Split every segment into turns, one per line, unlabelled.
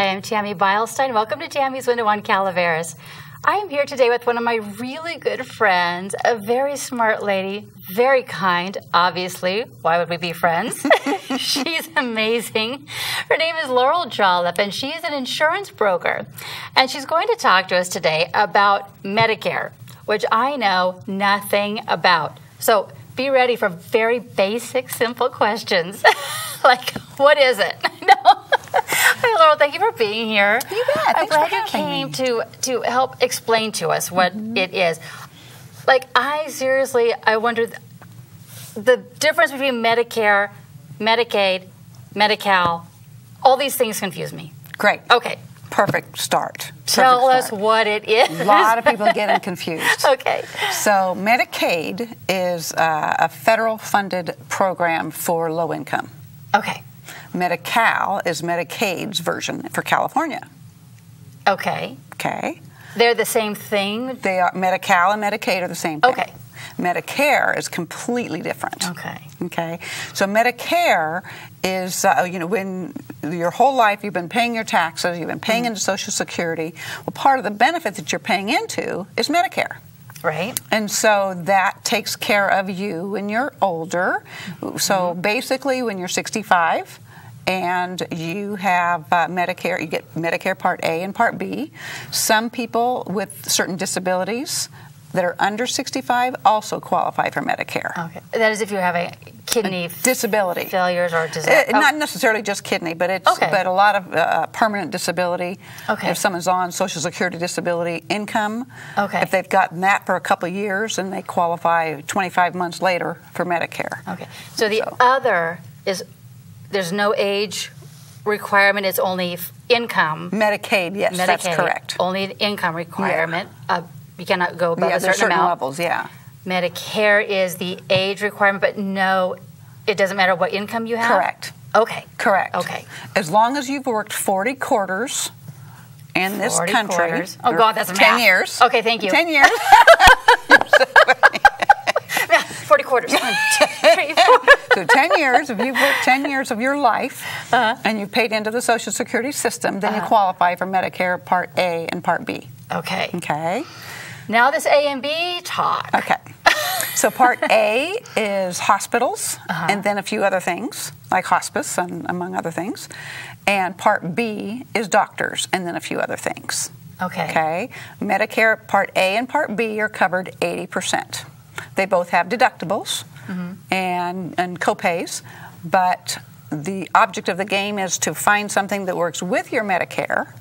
Hi, I'm Tammy Beilstein. Welcome to Tammy's Window on Calaveras. I am here today with one of my really good friends, a very smart lady, very kind, obviously. Why would we be friends? She's amazing. Her name is Laurel Jolliff, and she is an insurance broker. And she's going to talk to us today about Medicare, which I know nothing about. So be ready for very basic, simple questions like, what is it? Hi, Laurel. Thank you for being here.
You bet.
I'm
Thanks
glad you came
me.
to to help explain to us what
Mm-hmm.
it is. Like, I seriously, I wonder th- the difference between Medicare, Medicaid, Medi-Cal. All these things confuse me.
Great.
Okay,
Perfect start.
tell
Perfect
us what it is.
A lot of people getting confused.
okay.
So Medicaid is uh, a federal funded program for low income.
Okay.
Medi-Cal is Medicaid's version for California.
Okay.
Okay.
They're the same thing.
They are Medi-Cal and Medicaid are the same thing.
Okay.
Medicare is completely different.
Okay.
Okay. So Medicare is, uh, you know, when your whole life you've been paying your taxes, you've been paying into Social Security. Well, part of the benefit that you're paying into is Medicare.
Right.
And so that takes care of you when you're older. So basically, when you're 65 and you have uh, Medicare, you get Medicare Part A and Part B. Some people with certain disabilities that are under 65 also qualify for Medicare.
Okay. That is if you have a kidney
Disability.
failures or disease.
Uh, Not necessarily just kidney, but it's
Okay.
but a lot of uh, permanent disability.
Okay.
If someone's on Social Security disability income,
Okay.
if they've gotten that for a couple of years and they qualify 25 months later for Medicare.
Okay. So the
So-
other is there's no age requirement. It's only income.
Medicaid, yes, that's
Medicaid,
correct.
Only an income requirement. Uh, you cannot go above
yeah,
a certain,
certain
amount.
levels. Yeah,
Medicare is the age requirement, but no, it doesn't matter what income you have.
correct,
Okay.
correct.
Okay.
As long as you've worked 40 quarters in this
40
country.
quarters. Oh, God, that's
10
math.
years.
Okay, thank you.
10 years.
Forty quarters. One, two, three, four.
So 10 years, if you've worked 10 years of your life
Uh-huh.
and you've paid into the Social Security system, then you qualify for Medicare Part A and Part B.
Okay.
Okay?
Now this A and B talk.
Okay. So Part A is hospitals
Uh-huh.
and then a few other things, like hospice and among other things. And Part B is doctors and then a few other things.
Okay.
Okay? Medicare Part A and Part B are covered 80%. They both have deductibles and, and copays, but the object of the game is to find something that works with your Medicare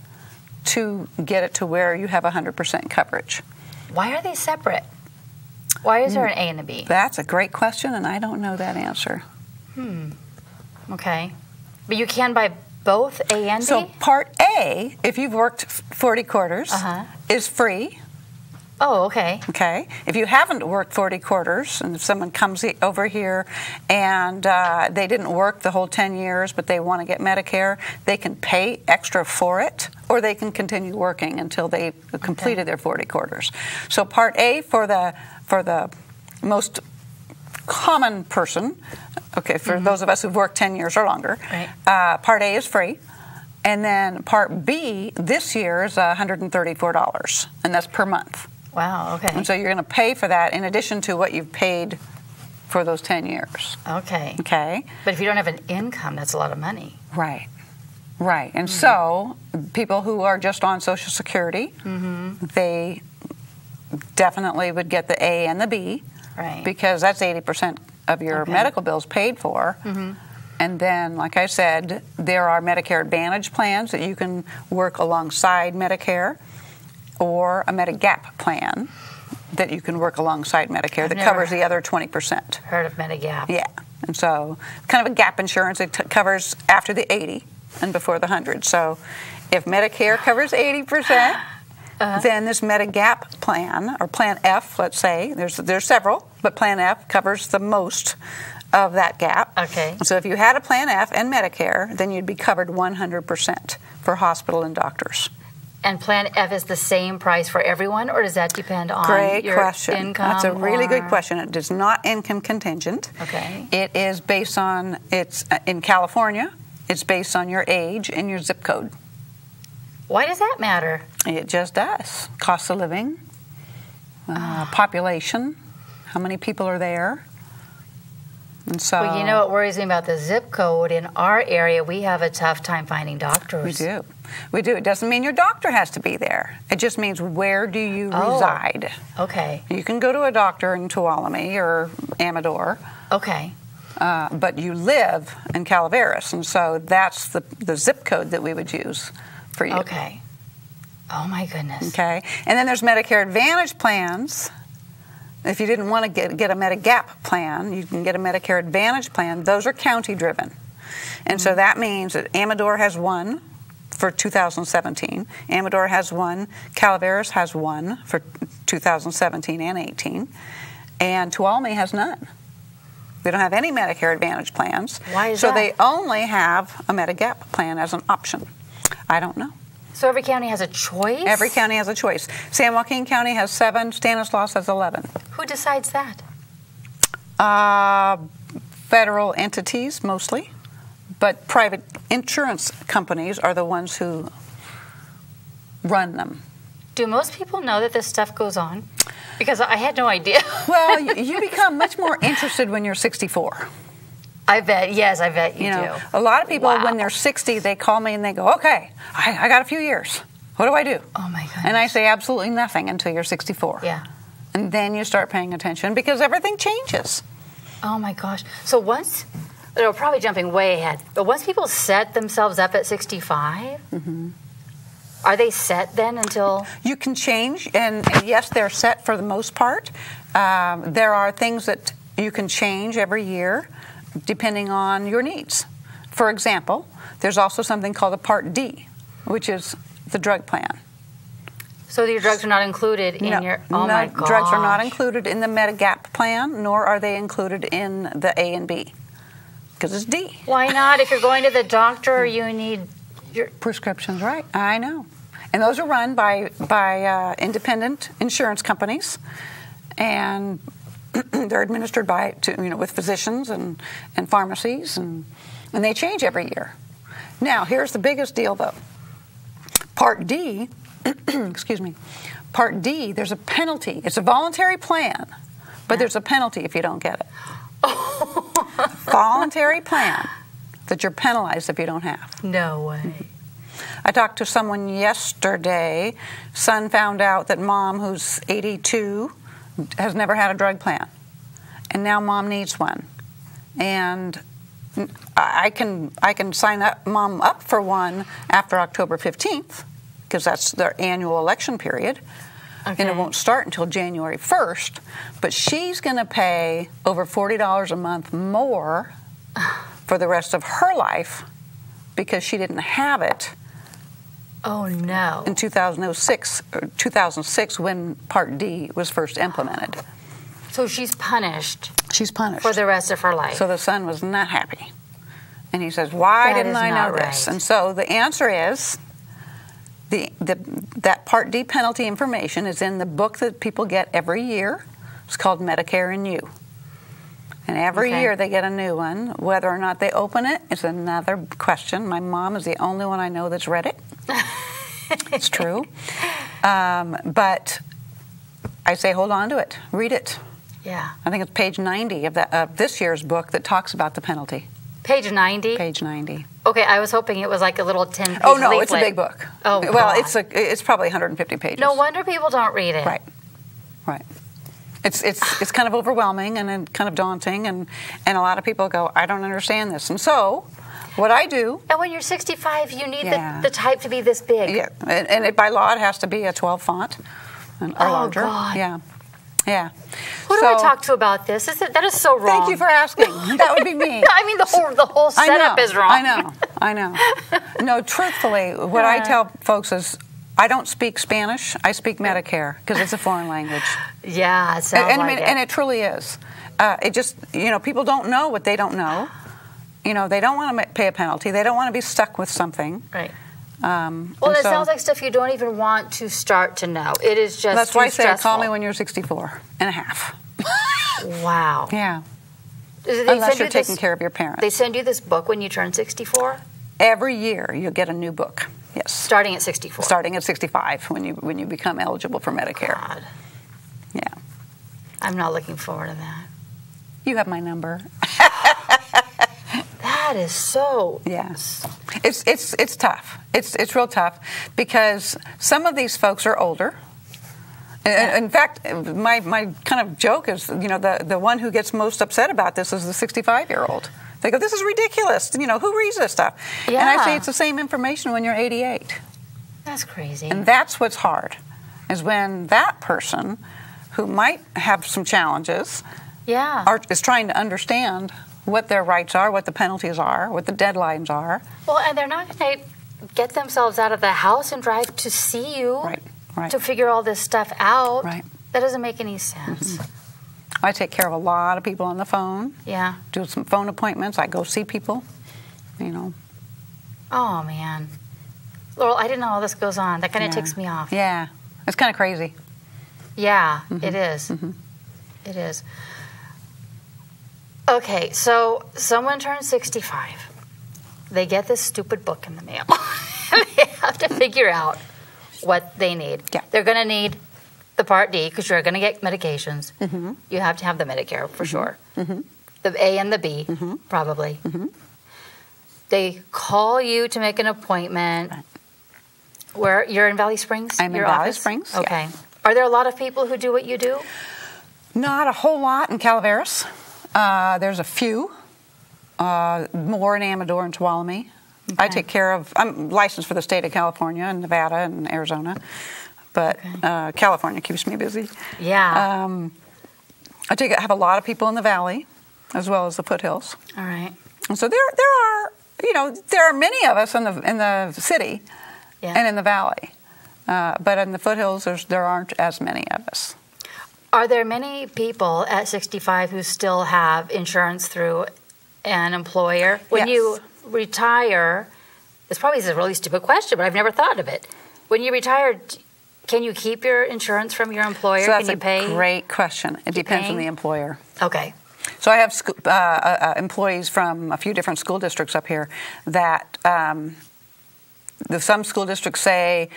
to get it to where you have 100% coverage.
Why are they separate? Why is there an A and a B?
That's a great question, and I don't know that answer. Hmm.
Okay. But you can buy both A and
So,
B?
So part A, if you've worked 40 quarters,
Uh-huh.
is free.
Oh, okay.
Okay. If you haven't worked 40 quarters, and if someone comes over here and uh, they didn't work the whole 10 years, but they want to get Medicare, they can pay extra for it, or they can continue working until they completed their 40 quarters. So Part A for the for the most common person, okay, for those of us who've worked 10 years or longer,
Right.
uh, Part A is free. And then Part B this year is $134, and that's per month.
Wow, okay.
And so you're going to pay for that in addition to what you've paid for those 10 years.
Okay.
Okay?
But if you don't have an income, that's a lot of money.
Right. Right. And so people who are just on Social Security, mm-hmm. they definitely would get the A and the B
Right.
because that's 80% of your
Okay.
medical bills paid for. Mm-hmm. And then, like I said, there are Medicare Advantage plans that you can work alongside Medicare or a Medigap plan that you can work alongside Medicare
I've
that covers the other 20%.
Heard of Medigap.
Yeah. And so, kind of a gap insurance, it t- covers after the 80 and before the 100. So, if Medicare covers 80%,
Uh-huh.
then this Medigap plan, or Plan F, let's say, there's, there's several, but Plan F covers the most of that gap.
Okay.
So, if you had a Plan F and Medicare, then you'd be covered 100% for hospital and doctors.
And Plan F is the same price for everyone, or does that depend on
Great
your
question.
income?
That's a really good
or-
question. It is not income contingent.
Okay.
It is based on it's uh, in California. It's based on your age and your zip code.
Why does that matter?
It just does. Cost of living, uh, population, how many people are there. And so
Well, you know what worries me about the zip code in our area? We have a tough time finding doctors.
we do. We do. It doesn't mean your doctor has to be there. It just means where do you
Oh.
reside.
Okay.
You can go to a doctor in Tuolumne or Amador,
Okay.
Uh, but you live in Calaveras, and so that's the, the zip code that we would use for you.
Okay. Oh my goodness.
Okay. And then there's Medicare Advantage plans. If you didn't want to get, get a Medigap plan, you can get a Medicare Advantage plan. Those are county driven. And so that means that Amador has one for 2017. Amador has one. Calaveras has one for 2017 and 18. And Tuolumne has none. They don't have any Medicare Advantage plans.
Why is
so
that?
they only have a Medigap plan as an option. I don't know.
So every county has a choice?
Every county has a choice. San Joaquin County has seven, Stanislaus has 11.
Who decides that?
Uh, federal entities mostly, but private insurance companies are the ones who run them.
Do most people know that this stuff goes on? Because I had no idea.
Well, you, you become much more interested when you're 64.
I bet, yes, I bet you,
You know,
do.
a lot of people
Wow.
when they're 60, they call me and they go, "Okay, I, I got a few years. What do I do?"
Oh my goodness.
And I say absolutely nothing until you're 64.
Yeah.
And then you start paying attention because everything changes.
Oh my gosh. So once, they're probably jumping way ahead, but once people set themselves up at 65,
Mm-hmm.
Are they set then until.
You can change, and, and yes, they're set for the most part. Um, there are things that you can change every year depending on your needs. For example, there's also something called a Part D, which is the drug plan.
So your drugs are not included in
no,
your. Oh
no,
my gosh.
drugs are not included in the Medigap plan, nor are they included in the A and B, because it's D.
Why not? If you're going to the doctor, you need your.
Prescriptions, right? I know, and those are run by by uh, independent insurance companies, and they're administered by to, you know with physicians and and pharmacies, and and they change every year. Now, here's the biggest deal, though. Part D, excuse me, Part D. There's a penalty. It's a voluntary plan, but there's a penalty if you don't get it. voluntary plan that you're penalized if you don't have.
No way. Mm-hmm.
I talked to someone yesterday. Son found out that mom, who's 82, has never had a drug plan, and now mom needs one. And I can I can sign up mom up for one after October 15th because that's their annual election period. And it won't start until January 1st, but she's going to pay over $40 a month more for the rest of her life because she didn't have it
Oh no.
in 2006, or 2006 when Part D was first implemented.
So she's punished
She's punished.
for the rest of her life.
so the son was not happy. And he says, Why
That
didn't I know
not
this?
right.
And so the answer is the, the, that Part D penalty information is in the book that people get every year. It's called Medicare and You. And every
Okay.
year they get a new one. Whether or not they open it is another question. My mom is the only one I know that's read it. it's true. Um, but I say hold on to it, read it.
yeah.
I think it's page 90 of, that, of this year's book that talks about the penalty.
Page 90.
Page 90.
Okay, I was hoping it was like a little 10 page
Oh no, it's a big book.
Oh,
well,
God.
it's a it's probably 150 pages.
No wonder people don't read it.
Right, right. It's it's it's kind of overwhelming and kind of daunting, and and a lot of people go, I don't understand this, and so what I do,
And when you're 65, you need
Yeah.
the, the type to be this big.
yeah, and, and it, by law it has to be a 12 font and, or
Oh,
larger.
God.
Yeah, yeah.
Who do I talk to about this? Is it, that is so wrong.
Thank you for asking. That would be me.
I mean, the whole the whole setup
know,
is wrong.
I know. I know. No, truthfully, what I tell folks is I don't speak Spanish. I speak Medicare because it's a foreign language.
Yeah, it sounds
and, and, I mean,
it.
and it truly is. Uh, it just, you know, people don't know what they don't know. You know, they don't want to pay a penalty. They don't want to be stuck with something.
right.
Um,
Well, it
so
sounds like stuff you don't even want to start to know. It is just
that's why I say
stressful.
call me when you're 64 and a half.
Wow.
Yeah,
They
unless you're
you
taking
this,
care of your parents.
They send you this book when you turn 64.
Every year you get a new book. Yes.
Starting at 64.
Starting at 65 when you when you become eligible for Medicare.
God,
Yeah.
I'm not looking forward to that.
You have my number.
That is so.
Yeah. It's it's it's tough. It's it's real tough because some of these folks are older. In- In fact, my, my kind of joke is, you know, the, the one who gets most upset about this is the 65 year old. They go, this is ridiculous. You know, who reads this stuff? Yeah. And I say it's the same information when you're 88.
That's crazy.
And that's what's hard, is when that person who might have some challenges
yeah.
are, is trying to understand what their rights are, what the penalties are, what the deadlines are.
well, and they're not going to get themselves out of the house and drive to see you
Right, right.
to figure all this stuff out.
Right.
That doesn't make any sense. Mm-hmm.
I take care of a lot of people on the phone,
Yeah.
do some phone appointments. I go see people, you know.
Oh, man. Laurel, I didn't know all this goes on. That kind of
Yeah.
ticks me off.
Yeah, it's kind of crazy.
Yeah,
Mm-hmm.
it is. It is. Okay, so someone turns 65. They get this stupid book in the mail. they have to figure out what they need.
Yeah.
They're going to need the Part D because you're going to get medications.
Mm-hmm.
You have to have the Medicare for sure. The A and the B,
Mm-hmm.
probably. They call you to make an appointment. Where you're in Valley Springs?
I'm in
your
Valley
office?
Springs, yeah.
Okay. Are there a lot of people who do what you do?
Not a whole lot in Calaveras. Uh, there's a few. Uh, more in Amador and Tuolumne. I take care of. I'm licensed for the state of California and Nevada and Arizona, but uh, California keeps me busy.
Yeah.
Um, I take I have a lot of people in the valley, as well as the foothills.
All right.
And so there, there are, you know, there are many of us in the in the city,
Yeah.
and in the valley, uh, but in the foothills, there's, there aren't as many of us.
Are there many people at 65 who still have insurance through an employer? When
Yes.
you retire, this probably is a really stupid question, but I've never thought of it. When you retire, can you keep your insurance from your employer?
so that's
can you
a
pay?
great question. It depends on the employer.
Okay.
So I have uh, uh, uh, employees from a few different school districts up here that um, the, some school districts say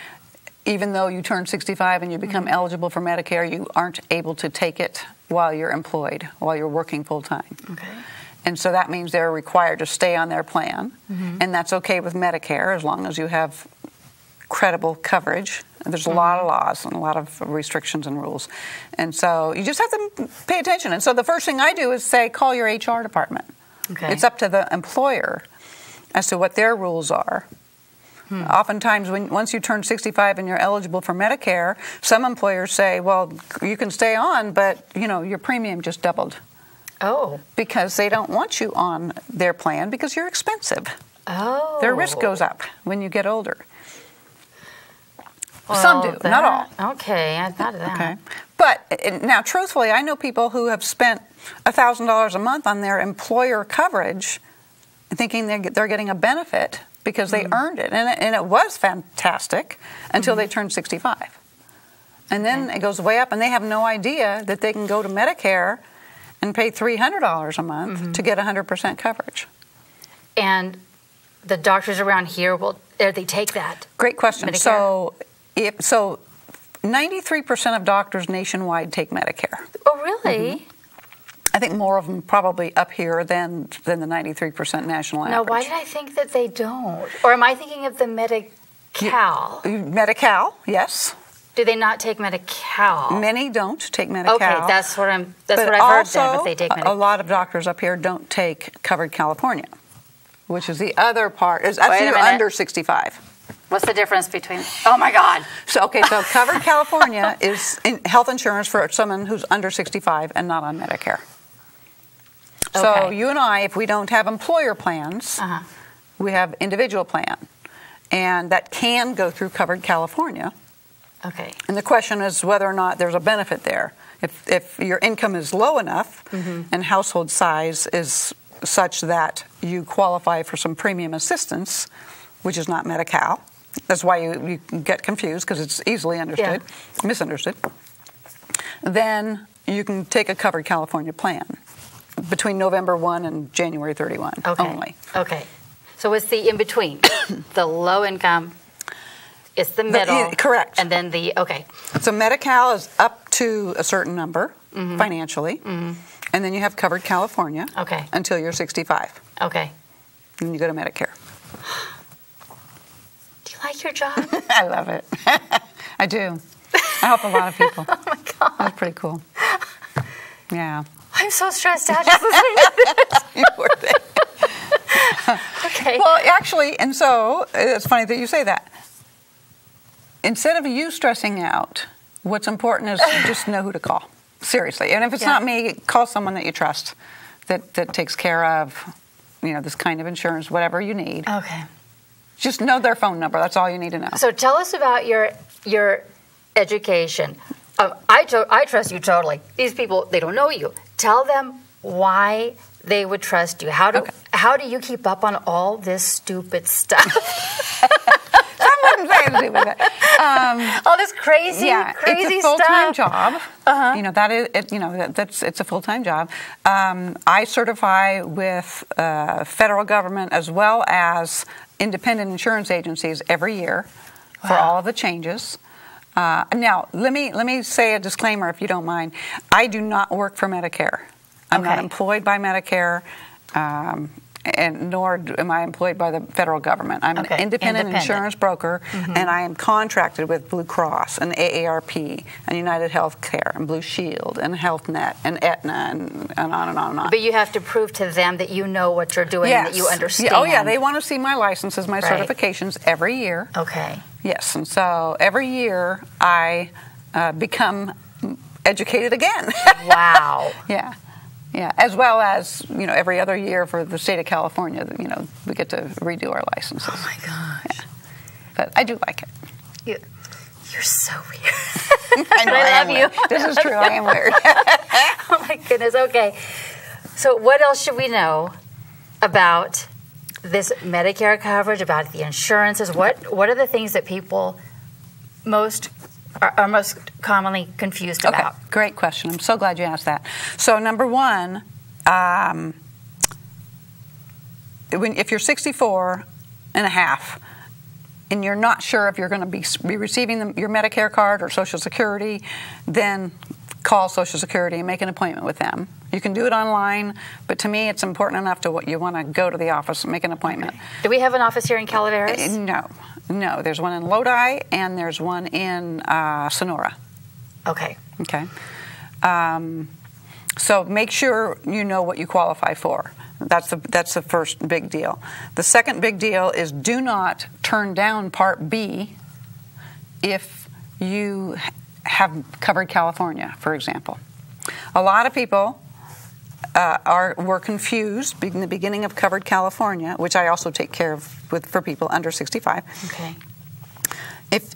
even though you turn 65 and you become eligible for Medicare, you aren't able to take it while you're employed, while you're working full time.
Okay.
And so that means they're required to stay on their plan, and that's okay with Medicare as long as you have credible coverage. There's a mm-hmm. lot of laws and a lot of restrictions and rules. And so you just have to pay attention. And so the first thing I do is say, call your HR department.
Okay.
It's up to the employer as to what their rules are. Hmm. Oftentimes, when once you turn 65 and you're eligible for Medicare, some employers say, "Well, you can stay on, but you know your premium just doubled."
Oh.
because they don't want you on their plan because you're expensive.
Oh.
Their risk oh. goes up when you get older. Some
Well,
do, not all.
Okay, I thought of that.
Okay. But now, truthfully, I know people who have spent $1,000 a month on their employer coverage thinking they're, they're getting a benefit because they mm-hmm. earned it. And, it. and it was fantastic until they mm-hmm. turned 65. And then it goes way up, and they have no idea that they can go to Medicare and pay $300 a month to mm-hmm. get 100% coverage.
And the doctors around here will, eh, they take that.
Great question.
Medicare?
So, if, so 93% of doctors nationwide take Medicare.
Oh, really? Mm-hmm.
I think more of them probably up here than than the 93% national average.
Now, why did I think that they don't? Or am I thinking of the Medi-Cal?
Medi-Cal, yes.
Do they not take Medi-Cal?
Many don't take Medi-Cal.
Okay, that's what I'm. That's
but
what I've heard.
also,
Then, if they take
a-
Medi-Cal.
a lot of doctors up here don't take covered California, which is the other part. Is that's under 65.
What's the difference between? Oh my God!
So okay, so covered California is in health insurance for someone who's under 65 and not on Medicare. So you and I, if we don't have employer plans,
Uh-huh.
we have individual plan, and that can go through covered California.
Okay.
And the question is whether or not there's a benefit there. If, if your income is low enough and household size is such that you qualify for some premium assistance, which is not Medi-Cal, that's why you, you get confused because it's easily understood, misunderstood, then you can take a covered California plan between November 1 and January 31
Okay.
only.
Okay. So it's the in between, the low income It's the middle.
yeah, correct.
And then the okay.
So Medi-Cal is up to a certain number
Mm-hmm.
financially, and then you have covered California
Okay.
until you're 65.
Okay.
And you go to Medicare.
Like your job?
I love it. I do. I help a lot of people.
oh my god.
That's pretty cool. Yeah.
I'm so stressed out just listening to this.
You poor thing.
Okay.
Well, actually, and so it's funny that you say that. Instead of you stressing out, what's important is just know who to call. Seriously, and if it's
Yeah.
not me, call someone that you trust, that that takes care of, you know, this kind of insurance, whatever you need.
okay.
Just know their phone number. That's all you need to know.
So tell us about your your education. Um, I to- I trust you totally. These people they don't know you. Tell them why they would trust you. How do
Okay.
how do you keep up on all this stupid stuff?
I wouldn't with it. Um,
all this crazy
yeah,
crazy
it's a full time job.
Uh-huh.
You know that is, it, you know that, that's it's a full time job. Um, I certify with uh, federal government as well as independent insurance agencies every year for all of the changes. Uh, now, let me let me say a disclaimer, if you don't mind. I do not work for Medicare. I'm not employed by Medicare. Um, and nor am I employed by the federal government. I'm
Okay,
an independent,
independent.
insurance broker, and I am contracted with Blue Cross and AARP and United Healthcare and Blue Shield and Health Net and Aetna and, and on and on and on.
But you have to prove to them that you know what you're doing and that you understand.
Yeah, oh yeah, they want to see my licenses, my
Right.
certifications every year.
Okay.
Yes, and so every year I uh, become educated again.
Wow.
yeah. Yeah, as well as you know, every other year for the state of California, you know, we get to redo our licenses.
oh my gosh.
But I do like it.
You, you're so weird.
I know
I
am
love you.
weird. This is true. I am weird.
oh my goodness. Okay. So, what else should we know about this Medicare coverage? About the insurances? What What are the things that people most are, are most commonly confused
Okay,
about?
great question. I'm so glad you asked that. So, number one, um, when, if you're 64 and a half and you're not sure if you're going to be, be receiving the, your Medicare card or Social Security, then call Social Security and make an appointment with them. You can do it online, but to me, it's important enough to what you want to go to the office and make an appointment.
Do we have an office here in Calaveras?
Uh, No, no. There's one in Lodi and there's one in uh, Sonora.
Okay.
Okay. Um, so make sure you know what you qualify for. That's the that's the first big deal. The second big deal is do not turn down Part B if you have covered California, for example. A lot of people uh, are were confused in the beginning of covered California, which I also take care of with for people under 65
Okay.
if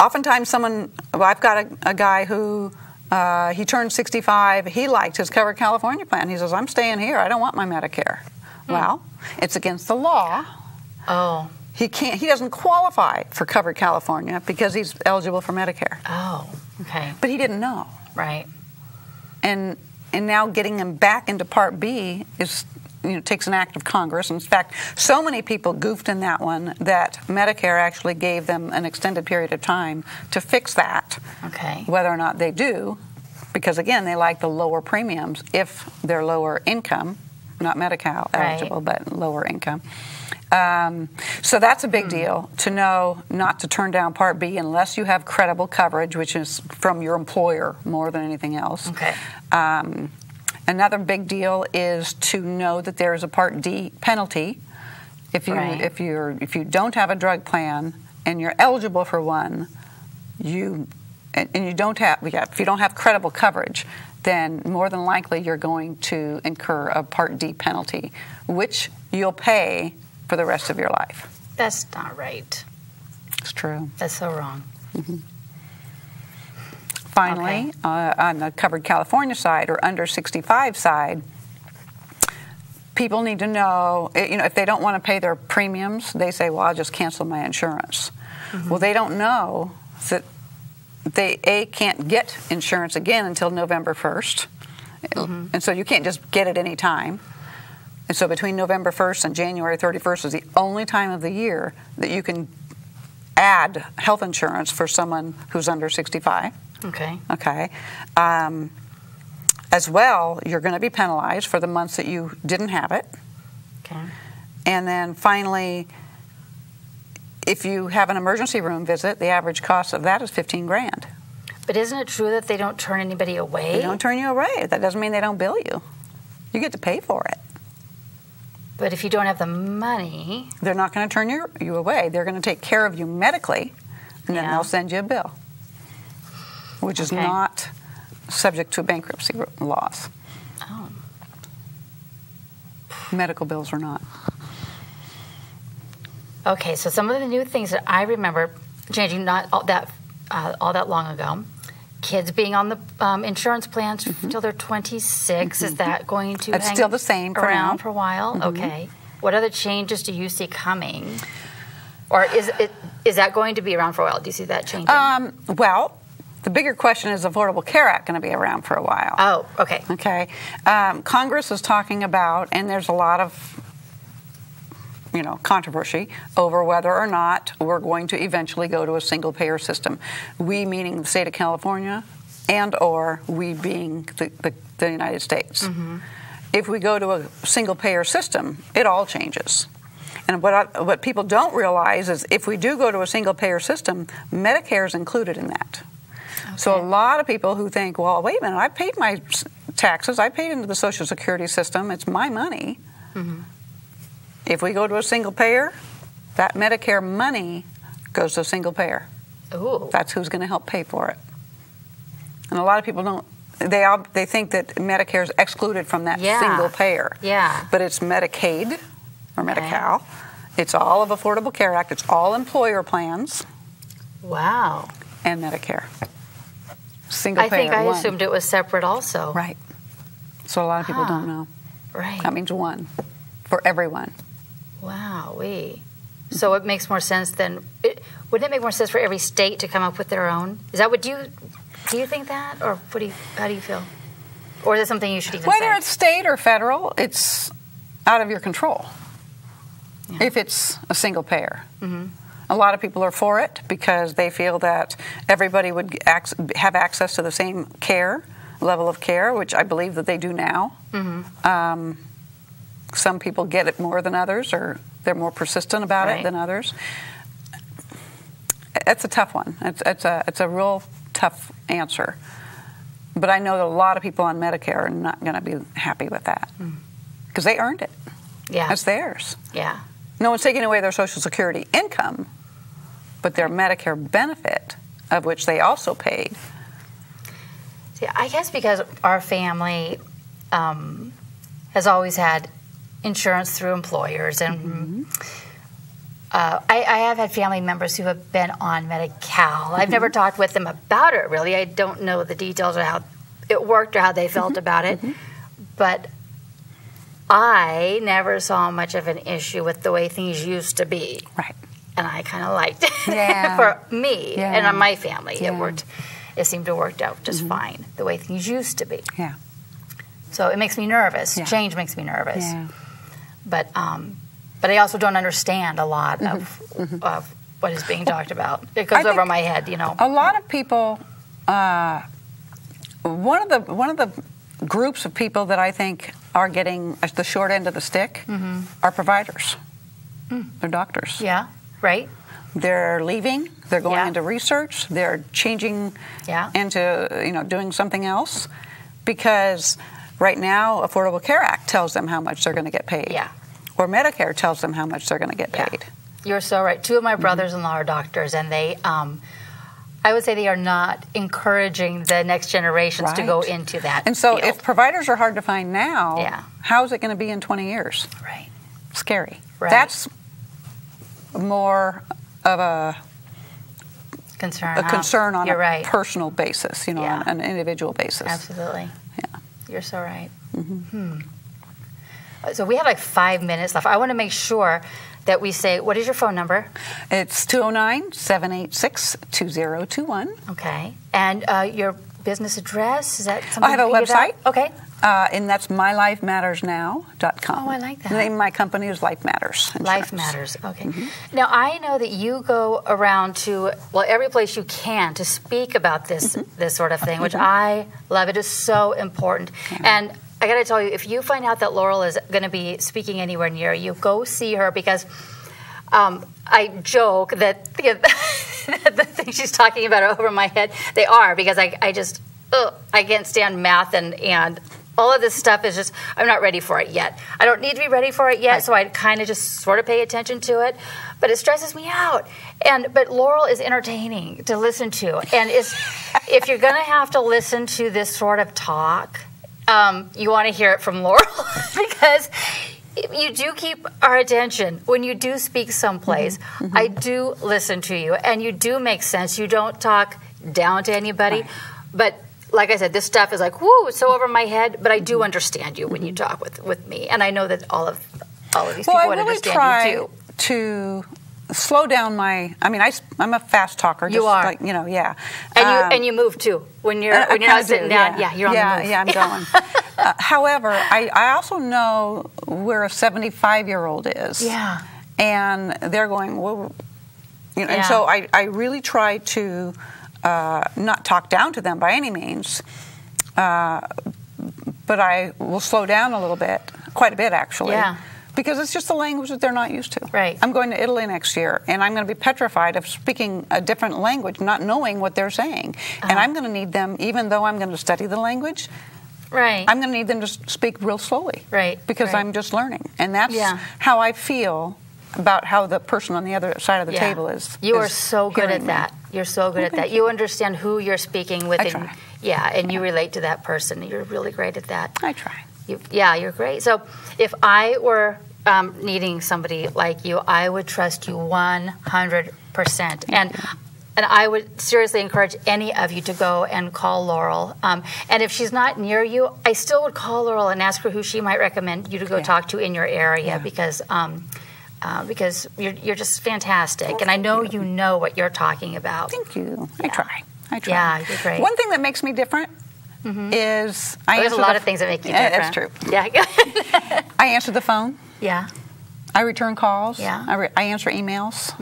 oftentimes someone well, i've got a, a guy who uh, he turned 65 he liked his covered california plan he says i'm staying here i don't want my medicare well it's against the law
Oh.
he can't he doesn't qualify for covered california because he's eligible for medicare
Oh. Okay.
but he didn't know
Right.
and and now getting them back into Part B is you know takes an act of Congress. In fact, so many people goofed in that one that Medicare actually gave them an extended period of time to fix that,
Okay.
whether or not they do, because again they like the lower premiums if they're lower income, not Medi-Cal
Right.
eligible, but lower income. Um, so that's a big deal to know not to turn down Part B unless you have credible coverage, which is from your employer more than anything else.
Okay.
Um, another big deal is to know that there is a Part D penalty if you
Right.
if you're if you don't have a drug plan and you're eligible for one, you and, and you don't have yeah, if you don't have credible coverage, then more than likely you're going to incur a Part D penalty, which you'll pay for the rest of your life.
That's not right.
It's true.
That's so wrong.
Finally,
Okay.
uh, on the covered California side or under 65 side, people need to know, eh, you know, if they don't want to pay their premiums, they say, well, I'll just cancel my insurance. Well, they don't know that they, A, can't get insurance again until November 1st. And so you can't just get it any time. And so between November 1st and January 31st is the only time of the year that you can add health insurance for someone who's under 65.
Okay.
Okay. Um, as well, you're going to be penalized for the months that you didn't have it.
Okay.
And then finally, if you have an emergency room visit, the average cost of that is 15 grand.
But isn't it true that they don't turn anybody away?
They don't turn you away. That doesn't mean they don't bill you. You get to pay for it.
But if you don't have the money,
They're not going to turn you, you away. They're going to take care of you medically, and then they'll send you a bill, which is not subject to bankruptcy laws.
oh,
Medical bills are not.
okay. So some of the new things that I remember changing not all that uh, all that long ago. Kids being on the um, insurance plans until they're 26. Is that going to
Mm-hmm.
Hang
still the same for
around
now. Mm-hmm.
for a while? Okay. What other changes do you see coming? Or is it is that going to be around for a while? Do you see that changing?
Um, well, the bigger question is Affordable Care Act going to be around for a while?
oh, okay.
Okay. Um, Congress is talking about, and there's a lot of you know controversy over whether or not we're going to eventually go to a single payer system. We meaning the state of California, and or we being the, the, the United States. Mm-hmm. If we go to a single payer system, it all changes. And what I, what people don't realize is if we do go to a single payer system, Medicare is included in that. So a lot of people who think, well, wait a minute, I paid my taxes, I paid into the Social Security system, it's my money. Mm-hmm. If we go to a single payer, that Medicare money goes to a single payer.
Ooh.
That's who's going to help pay for it. And a lot of people don't. They all, they think that Medicare is excluded from that
Yeah.
single payer.
Yeah.
But it's Medicaid or
Okay.
Medi-Cal. It's all of Affordable Care Act. It's all employer plans
Wow.
and Medicare. Single
I
payer.
think I
one.
assumed it was separate also.
Right. So a lot of people
Huh.
don't know.
Right.
That means one for everyone.
Wow, we. So it makes more sense than it, wouldn't it make more sense for every state to come up with their own? Is that what do you do you think that or what do you how do you feel? Or is it something you should even
Whether
say?
it's state or federal, it's out of your control. If it's a single payer.
Mm-hmm.
A lot of people are for it because they feel that everybody would ac- have access to the same care, level of care, which I believe that they do now.
Mm-hmm.
Um, some people get it more than others, or they're more persistent about
Right.
it than others. It's a tough one. It's, it's, a, it's a real tough answer. But I know that a lot of people on Medicare are not going to be happy with that because they earned it.
yeah.
It's theirs.
yeah.
No one's taking away their Social Security income, but their Medicare benefit, of which they also paid.
See, I guess because our family um, has always had insurance through employers, and uh, I, I have had family members who have been on Medi-Cal. I've never talked with them about it. Really, I don't know the details of how it worked or how they felt about it, but. I never saw much of an issue with the way things used to be
Right.
and I kind of liked it
Yeah.
for me
Yeah.
and on my family.
Yeah. Mm-hmm.
It worked. It seemed to work out just fine the way things used to be.
Yeah.
So it makes me nervous. Change makes me nervous. But um, but I also don't understand a lot of of what is being talked about. It goes
Mm-hmm. I
over my head, you know.
A lot of people. Uh, one of the one of the groups of people that I think are getting the short end of the stick are providers. They're doctors.
Yeah. Right.
They're leaving. They're going
Yeah.
into research. They're changing
Yeah.
into you know doing something else because right now Affordable Care Act tells them how much they're going to get paid.
Yeah.
Or Medicare tells them how much they're going to get
Yeah.
paid.
You're so right. Two of
Mm-hmm.
my brothers-in-law are doctors, and they. Um, I would say they are not encouraging the next generations to go into that.
And so,
field.
if providers are hard to find now,
Yeah.
how is it going to be in 20 years?
right,
Scary.
Right.
That's more of a,
concern,
a
huh?
concern on
You're
a
right.
personal basis, you know,
Yeah.
on an individual basis.
Absolutely. You're so right.
Mm-hmm.
Hmm. So we have like five minutes left. I want to make sure that we say, what is your phone number?
It's 209 786 2021.
Okay. And uh, your business address? Is that something?
I have a
you can give out?
website.
Okay.
Uh, and that's mylifemattersnow.com.
Oh, I like that.
The name of my company is Life Matters.
Life matters. Okay.
Mm-hmm.
Now I know that you go around to well every place you can to speak about this
Mm-hmm.
this sort of thing, which I love. It is so important. And I got to tell you, if you find out that Laurel is going to be speaking anywhere near you, go see her because um, I joke that the, the things she's talking about are over my head. They are because I, I just ugh, I can't stand math and and all of this stuff is just I'm not ready for it yet. I don't need to be ready for it yet, so I kind of just sort of pay attention to it. But it stresses me out. And but Laurel is entertaining to listen to, and is if you're going to have to listen to this sort of talk, um, you want to hear it from Laurel because you do keep our attention when you do speak someplace. I do listen to you, and you do make sense. You don't talk down to anybody, but like I said, this stuff is like whoo, it's so over my head. But I do understand you when you talk with with me, and I know that all of all of these
Well,
people
I
would
really
understand
try
you too.
to slow down my. I mean, I, am a fast talker.
You
just
are.
Like, you know, yeah.
And you
Um,
and you move too when you're
I-
when you're not
kinda do,
sitting down. Yeah, you're on
yeah,
the move.
Yeah, I'm going. uh, however, I, I also know where a 75 year old is.
Yeah.
And they're going, well, you know,
Yeah.
and so I, I really try to uh, not talk down to them by any means. Uh, but I will slow down a little bit, quite a bit actually.
Yeah.
Because it's just a language that they're not used to.
Right.
I'm going to Italy next year, and I'm going to be petrified of speaking a different language, not knowing what they're saying.
Uh-huh.
And I'm going to need them, even though I'm going to study the language,
Right.
I'm going to need them to speak real slowly.
Right,
Because
right.
I'm just learning. And that's
Yeah.
how I feel about how the person on the other side of the
Yeah.
table is.
You are so good at
me.
that. You're so good
Well,
at that.
thank
You understand who you're speaking with.
I
and,
try.
Yeah, and you relate to that person. You're really great at that.
I try.
You, yeah, you're great. So if I were um, needing somebody like you, I would trust you 100%. And and I would seriously encourage any of you to go and call Laurel. Um, and if she's not near you, I still would call Laurel and ask her who she might recommend you to go
Yeah.
talk to in your area
Yeah.
because um, uh, because you're, you're just fantastic. and I know you know what you're talking about.
Thank you. I try. I try.
Yeah, you're great.
One thing that makes me different is I
There's a lot
the-
of things that make you
Yeah,
different.
That's true.
Yeah.
I answer the phone.
yeah.
I return calls.
Yeah.
I, re- I answer emails.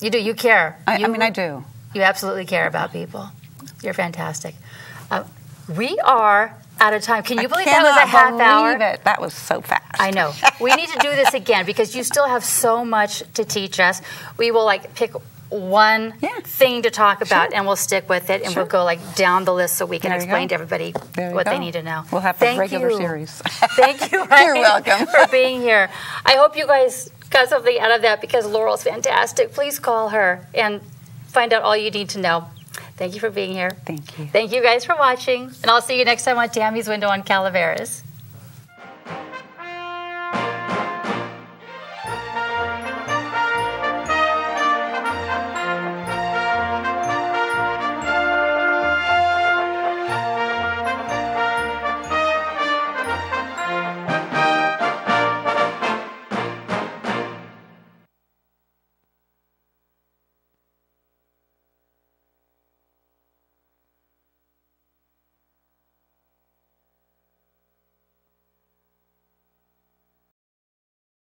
You do. You care.
I, I mean, I do.
You absolutely care about people. You're fantastic. Uh, we are out of time. Can you believe that was a half hour?
It. That was so fast.
I know. We need to do this again because you still have so much to teach us. We will like pick one
Yeah.
thing to talk about
Sure.
and we'll stick with it and
Sure.
we'll go like down the list so we can explain
go.
to everybody what they need to know.
We'll have a
Thank
regular
you.
series.
Thank you.
You're welcome.
for being here. I hope you guys got something out of that because Laurel's fantastic. Please call her and find out all you need to know. Thank you for being here.
Thank you.
Thank you guys for watching, and I'll see you next time on Tammy's Window on Calaveras.